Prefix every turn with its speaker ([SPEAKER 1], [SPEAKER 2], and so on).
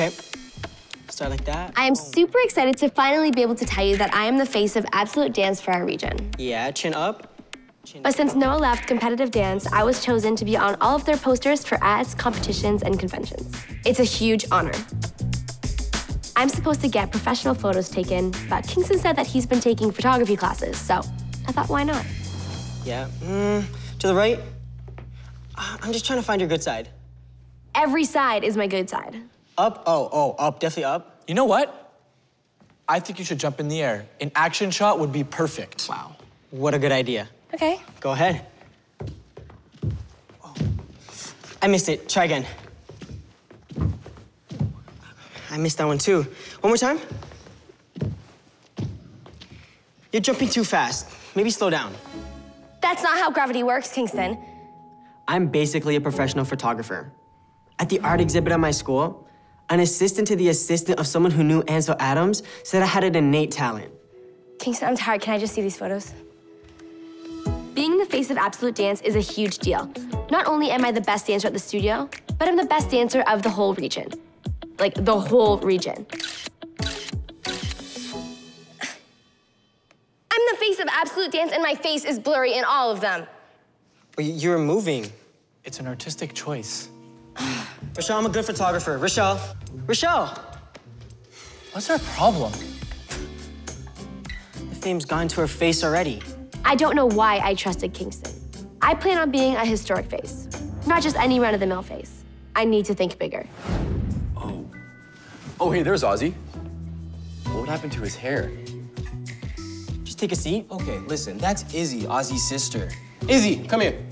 [SPEAKER 1] Okay. Start like that.
[SPEAKER 2] I am super excited to finally be able to tell you that I am the face of absolute dance for our region.
[SPEAKER 1] Yeah, chin up. Chin
[SPEAKER 2] But since Noah left competitive dance, I was chosen to be on all of their posters for ads, competitions, and conventions. It's a huge honor. I'm supposed to get professional photos taken, but Kingston said that he's been taking photography classes, so I thought, why not?
[SPEAKER 1] Yeah. Mm, to the right. Uh, I'm just trying to find your good side.
[SPEAKER 2] Every side is my good side.
[SPEAKER 1] Up. Oh, oh, up. Definitely up.
[SPEAKER 3] You know what? I think you should jump in the air. An action shot would be perfect.
[SPEAKER 1] Wow. What a good idea.
[SPEAKER 2] Okay.
[SPEAKER 1] Go ahead. Oh. I missed it. Try again. I missed that one too. One more time. You're jumping too fast. Maybe slow down.
[SPEAKER 2] That's not how gravity works, Kingston.
[SPEAKER 1] I'm basically a professional photographer. At the art exhibit at my school, an assistant to the assistant of someone who knew Ansel Adams said I had an innate talent.
[SPEAKER 2] Kingston, I'm tired. Can I just see these photos? Being the face of Absolute Dance is a huge deal. Not only am I the best dancer at the studio, but I'm the best dancer of the whole region. Like, the whole region. I'm the face of Absolute Dance, and my face is blurry in all of them.
[SPEAKER 1] Well, you- you're moving.
[SPEAKER 3] It's an artistic choice.
[SPEAKER 1] Richelle, I'm a good photographer. Richelle. Richelle!
[SPEAKER 3] What's our problem?
[SPEAKER 1] The fame's gone to her face already.
[SPEAKER 2] I don't know why I trusted Kingston. I plan on being a historic face, not just any run of the mill face. I need to think bigger. Oh.
[SPEAKER 4] Oh, hey, there's Ozzy. What happened to his hair?
[SPEAKER 1] Just take a seat.
[SPEAKER 5] Okay, listen, that's Izzy, Ozzy's sister.
[SPEAKER 4] Izzy, come here.